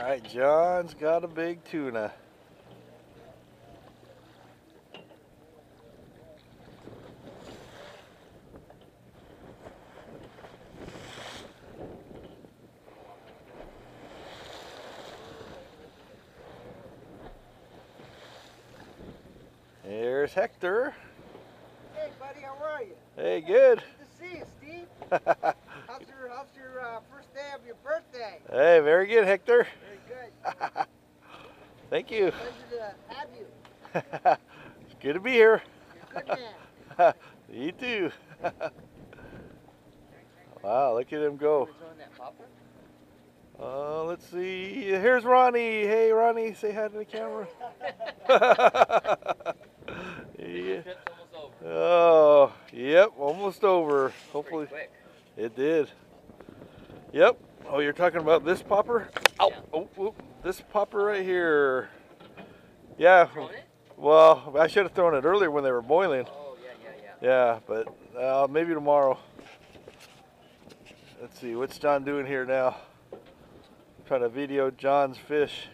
All right, John's got a big tuna. There's Hector. Hey, buddy, how are you? Hey, good. Good to see you, Steve. how's your How's your uh, first day of your birthday? hey, very good, Hector. Very good. Thank you. Pleasure to have you. good to be here. You're a good man. you too. wow, look at him go. Enjoying that popper? Uh, let's see. Here's Ronnie. Hey, Ronnie, say hi to the camera. yeah. Oh, yep, almost over. Hopefully, it did. Yep. Oh, you're talking about this popper? Oh, Yeah. oh, oh, this popper right here. Yeah. Well, I should have thrown it earlier when they were boiling. Oh, yeah, yeah, yeah. Yeah, but uh, maybe tomorrow. Let's see, what's John doing here now? Trying to video John's fish.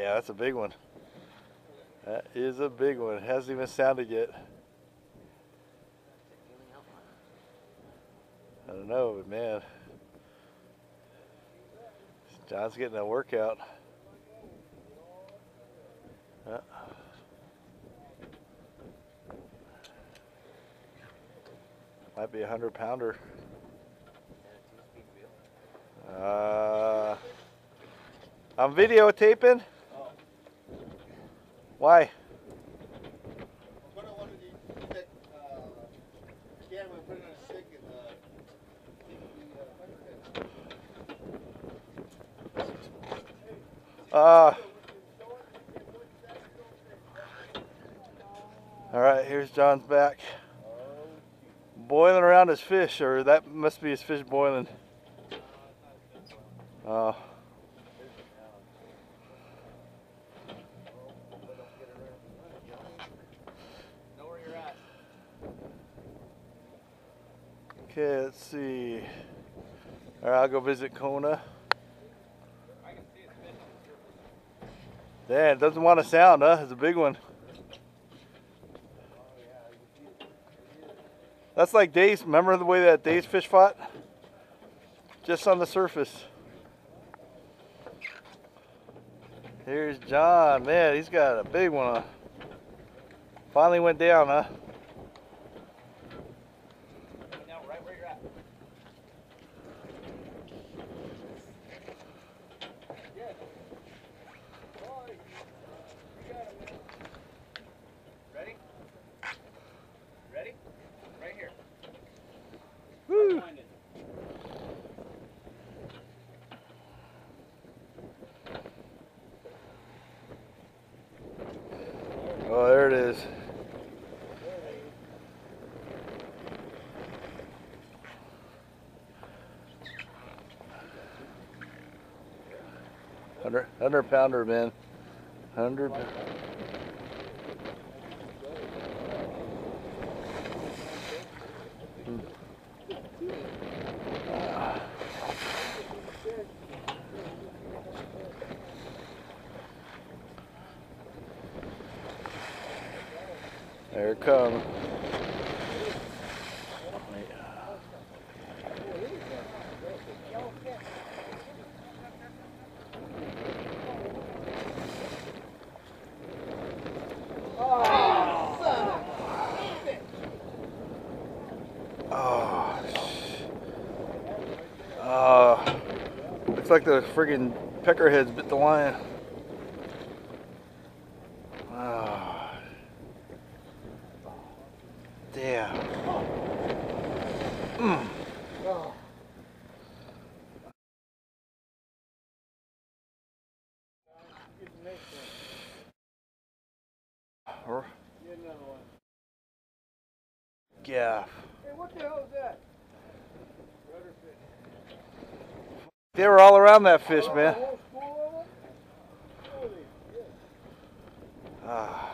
Yeah, that's a big one. That is a big one. It hasn't even sounded yet. I don't know, but man. John's getting a workout. Uh, might be a hundred pounder. Uh, I'm videotaping. Why? What I wanted to get, uh, camera, put it on a stick and, uh, Uh, all right, here's John's back. Boiling around his fish, or that must be his fish boiling. Oh. Know where you're at. Okay, let's see. All right, I'll go visit Kona. Yeah, it doesn't want to sound, huh? It's a big one. That's like Dave's. Remember the way that Dave's fish fought? Just on the surface. Here's John. Man, he's got a big one. Finally went down, huh? 100, 100 pounder, man. 100. There it comes. Looks like the friggin' peckerheads bit the lion. Oh, damn. Mm. Yeah. Hey, what the hell is that? They were all around that fish, man. Ah.